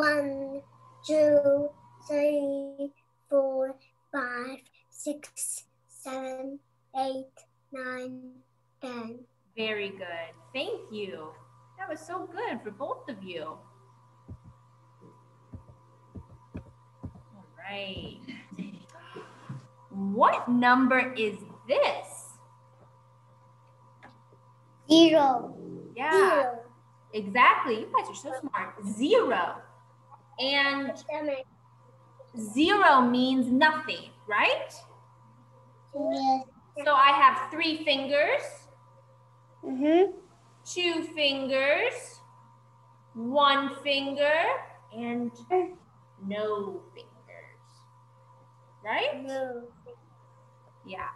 One, two, three, four, five, six, seven, eight, nine, ten. Very good. Thank you. That was so good for both of you. All right. What number is this? Zero. Yeah, Zero. exactly. You guys are so smart. Zero. And zero means nothing, right? Yes. So I have three fingers, Mm-hmm. two fingers, one finger, and no fingers. Right? No. Yeah.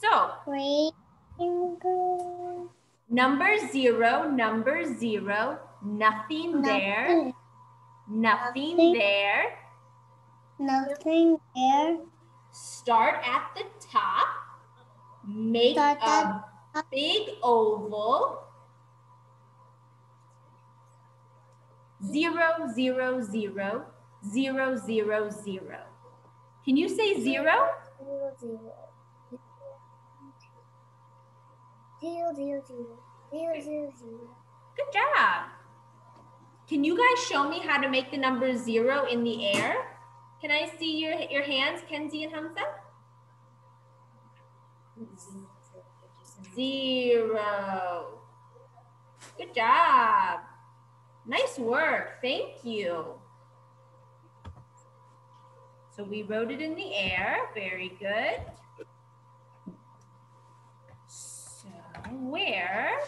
So Three fingers. number zero, number zero, nothing there, nothing Nothing. there. Nothing there. Start at the top. Make Start a at big oval. Zero, zero, zero, zero, zero, zero. Can you say zero? Zero, zero. Zero, zero, zero. Zero, zero, zero. Good job. Can you guys show me how to make the number zero in the air? Can I see your, your hands, Kenzie and Hamza? Zero. Good job. Nice work. Thank you. So we wrote it in the air. Very good. So where,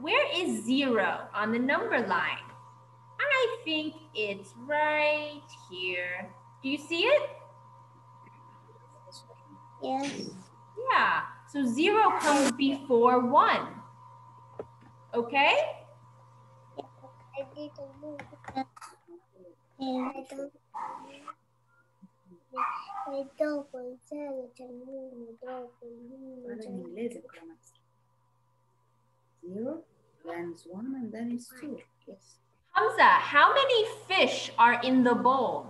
where is zero on the number line? I think it's right here. Do you see it? Yes. Yeah. So zero comes before one. Okay? I didn't move. I don't. I don't pensare che non dopo Guarda in inglese con la maestra. Zero, then is one, and then is two. Yes. Hamza, how many fish are in the bowl?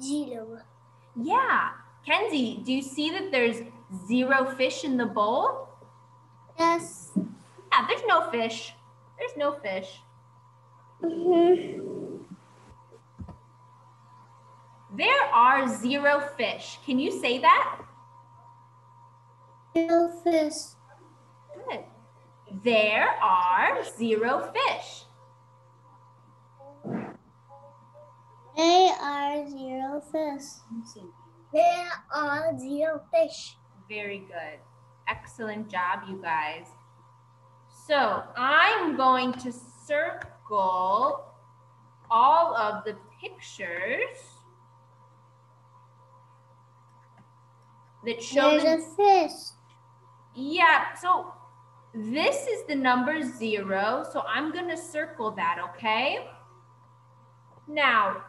Zero. Yeah. Kenzie, do you see that there's zero fish in the bowl? Yes. Yeah, there's no fish. There's no fish. Mm-hmm. There are zero fish. Can you say that? Zero fish. There are zero fish. There are zero fish. There are zero fish. Very good. Excellent job, you guys. So I'm going to circle all of the pictures that show There's the a fish. Yeah, so this is the number zero, so I'm gonna circle that, okay? Now,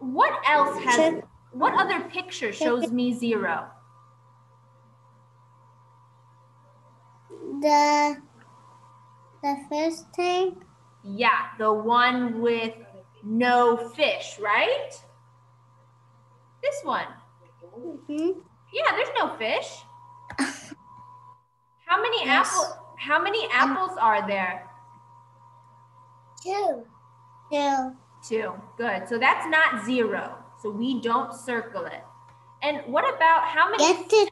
what else has, what other picture shows me zero? The the fish tank. Yeah, the one with no fish, right? This one. Mm-hmm. Yeah, there's no fish. How many Yes. apple, how many um, apples are there? Two. Two. Two. Good. So that's not zero. So we don't circle it. And what about how many it.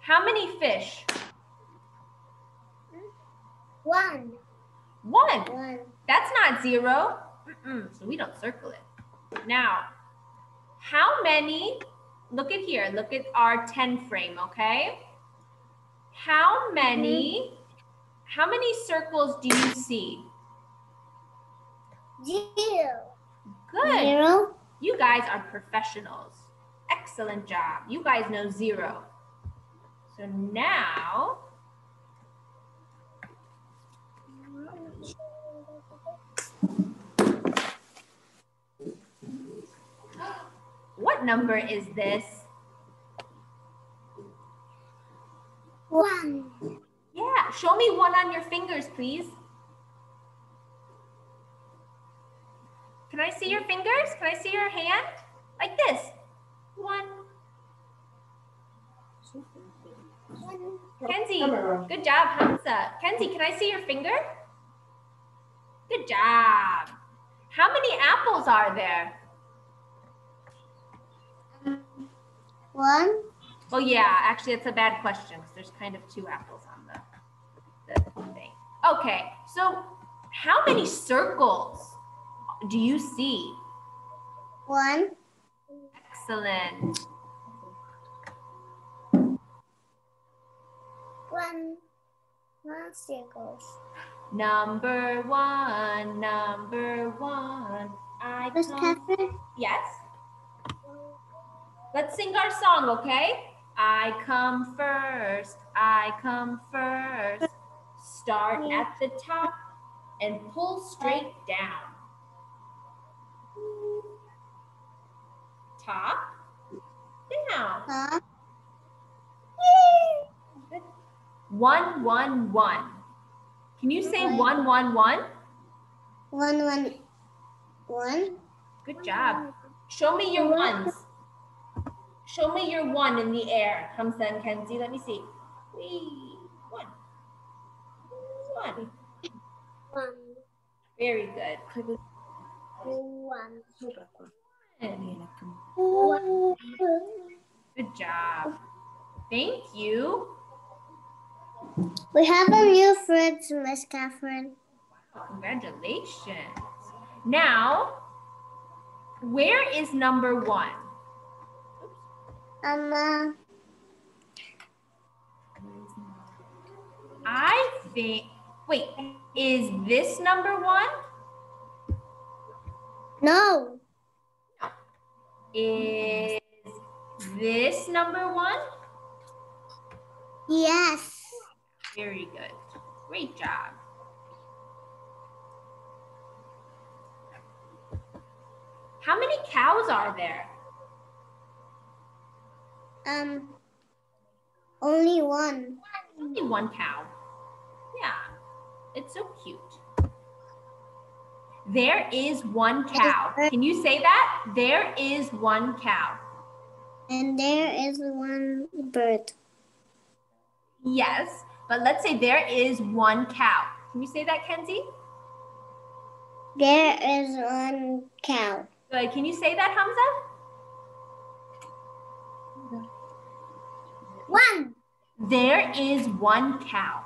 how many fish? One. One. One. That's not zero. Mm-mm. So we don't circle it. Now, how many? Look at here. Look at our 10 frame, okay? How many hmm? how many circles do you see? Zero. Good. Zero. You guys are professionals. Excellent job. You guys know zero. So now, what number is this? One. Yeah, show me one on your fingers, please. Can I see your fingers? Can I see your hand? Like this. One. One. Kenzie, good job, Hamza. Kenzie, can I see your finger? Good job. How many apples are there? One. Well, yeah, actually, it's a bad question because there's kind of two apples on the, the thing. Okay, so how many circles do you see? One. Excellent. One. One circles. Number one, number one. I Miss. Catherine. Yes. Let's sing our song, okay? I come first. I come first. Start at the top and pull straight down. Top, down. Huh? One, one, one. Can you say one, one, one? One. One. One. Good job. Show me your ones. Show me your one in the air. Hamza and Kenzie, let me see. Whee, one. One. One. Very good. One. Good One. Good job. Thank you. We have a new friend, Miss Catherine. Congratulations. Now, where is number one? Uh, I think, wait, is this number one? no. Is this number one? Yes. Very good. Great job. How many cows are there? Um, only one. Only one cow. Yeah, it's so cute. There is one cow. Can you say that? There is one cow. And there is one bird. Yes, but let's say there is one cow. Can you say that, Kenzie? There is one cow. Good. Can you say that, Hamza? One. There is one cow.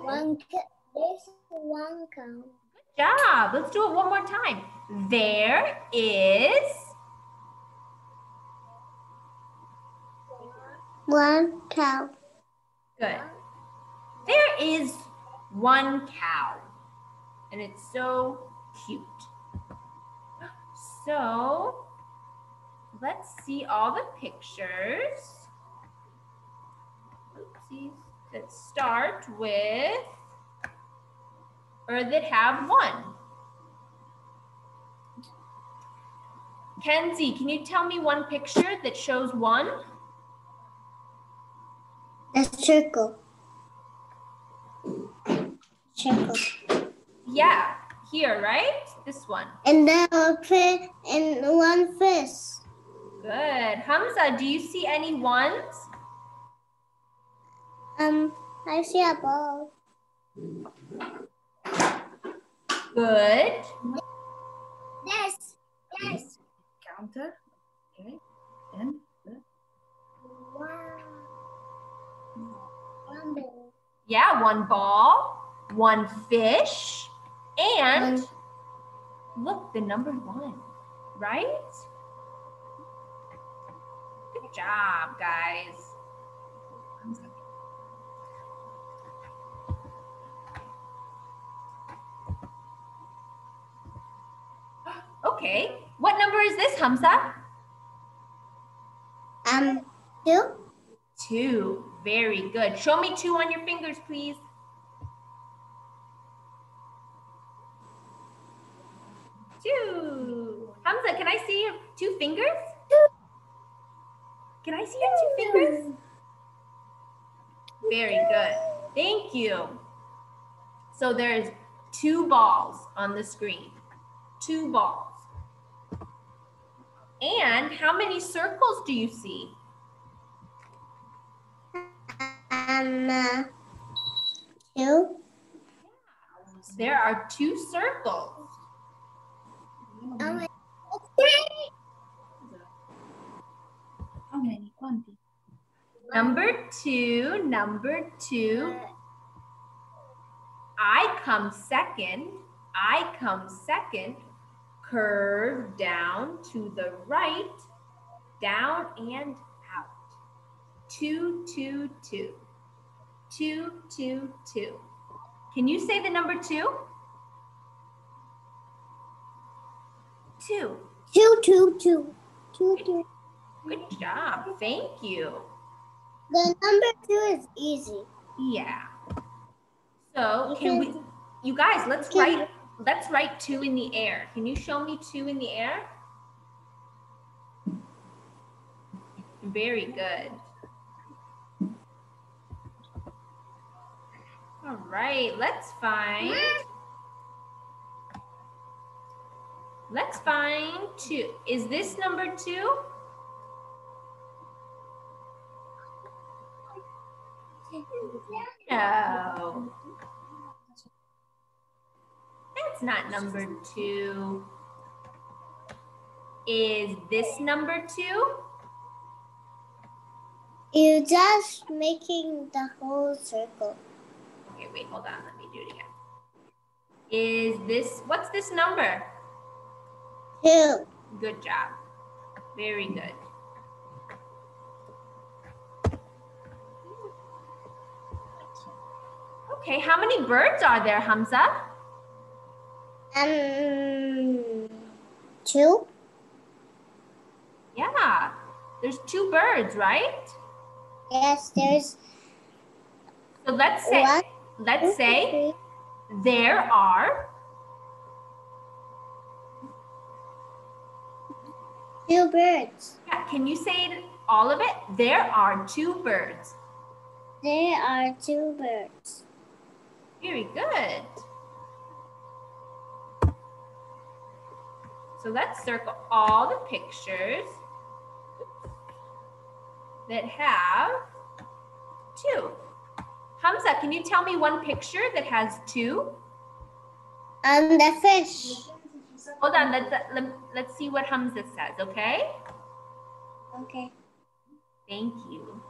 One cow. There's one cow. Good job. Let's do it one more time. There is One cow. good. There is one cow. And it's so cute. So let's see all the pictures. Oopsies. Let's start with or that have one. Kenzie, can you tell me one picture that shows one? The circle. Circle. Yeah, here, right? This one. And the fish and one fish. Good. Hamza, do you see any ones? Um, I see a ball. Good. Yes. Yes. Counter. Okay. And the Wow. One ball. Yeah, one ball, one fish, and One- look, the number one, right? Good job, guys. Okay, what number is this, Hamza? Um, two. Two. Very good. Show me two on your fingers, please. Two. Hamza, can I see your two fingers? I see your two fingers? Very good. Thank you. So there's two balls on the screen. Two balls. And how many circles do you see? Um, uh, two. There are two circles. Oh, How many? Quanti? Number two, number two. I come second. I come second. Curve down to the right, down and out. Two, two, two. Two, two, two. Can you say the number two? Two. Two, two, two. Two, two. Good job. Thank you. The number two is easy. Yeah. So can we, you guys, let's write, let's write two in the air. Can you show me two in the air? Very good. All right, let's find, let's find two. Is this number two? No. That's not number two. Is this number two? You're just making the whole circle. Okay, wait, hold on. Let me do it again. Is this, what's this number? Two. Good job. Very good. Okay, how many birds are there, Hamza? Um, two. Yeah, there's two birds, right? Yes, there's So let's say, one. let's say there are, two birds. yeah, can you say all of it? There are two birds. There are two birds. Very good. So let's circle all the pictures that have two. Hamza, can you tell me one picture that has two? Um, the fish. Hold on, let's, let, let's see what Hamza says, okay? Okay. Thank you.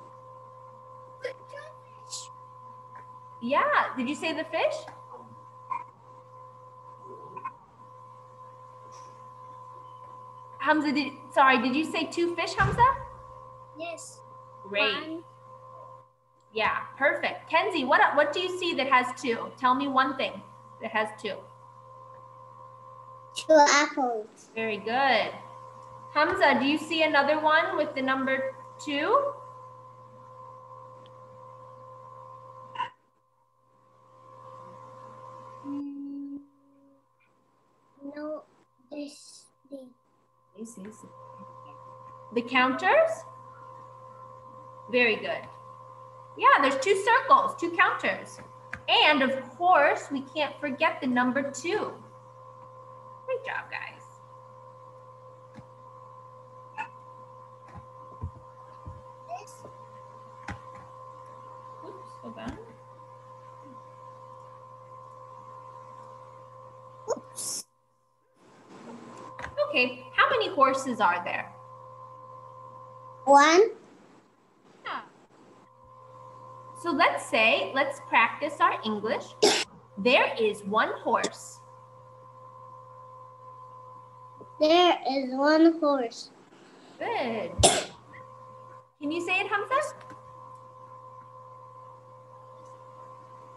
Yeah, did you say the fish? Hamza, did, sorry, did you say two fish, Hamza? Yes. Great. Yeah, perfect. Kenzie, what, what do you see that has two? Tell me one thing that has two. Two apples. Very good. Hamza, do you see another one with the number two? Mm, no, this the This is The counters? Very good. Yeah, there's two circles, two counters. And of course, we can't forget the number two. Great job, guys. this. Oops, hold on. Oops. Okay, how many horses are there? One. Yeah. So let's say, let's practice our English. There is one horse. There is one horse. Good. Can you say it, Hamza?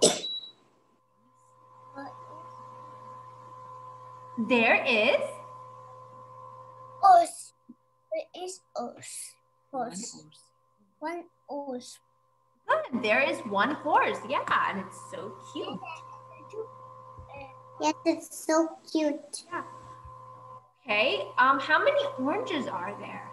There is Horse. There is horse. one Horse. horse. One horse. good. There is one horse. Yeah, and it's so cute. Yes, it's so cute. Yeah. Okay. Um, how many oranges are there?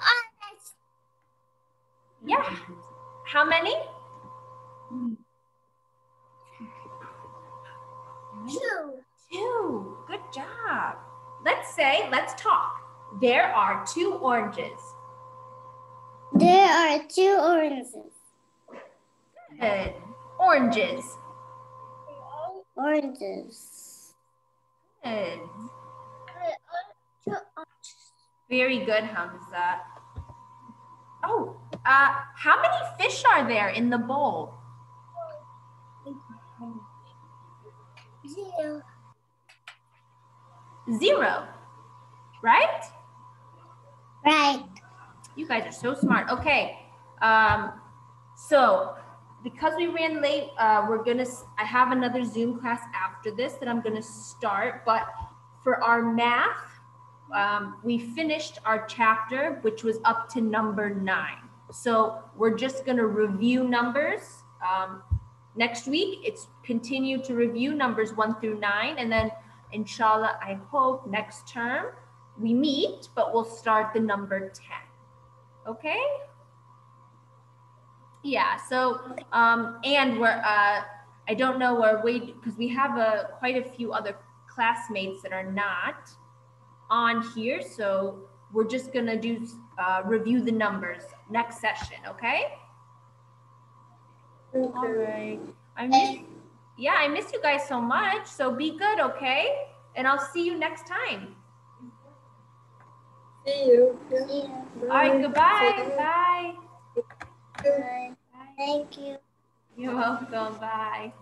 Oh, Yeah. How many? Two. Two. Good job. Let's say, let's talk. There are two oranges. There are two oranges. Good. Oranges. Oranges. Good. Two Very good, Hamza. Oh, uh, how many fish are there in the bowl? Zero. Zero, right? Right. You guys are so smart. Okay. Um, so because we ran late, uh, we're gonna. I have another Zoom class after this that I'm gonna start. But for our math, um, we finished our chapter, which was up to number nine. So we're just gonna review numbers. Um, next week, it's continue to review numbers one through nine, and then inshallah, I hope next term we meet, but we'll start the number 10. Okay? Yeah, so, um, and we're, uh, I don't know where we, because we have a, quite a few other classmates that are not on here, so we're just gonna do, uh, review the numbers next session, okay? All right. I miss, yeah, I miss you guys so much, so be good, okay? And I'll see you next time. See you. See you. All right, goodbye. Bye. Bye. Thank you. You're welcome. Bye.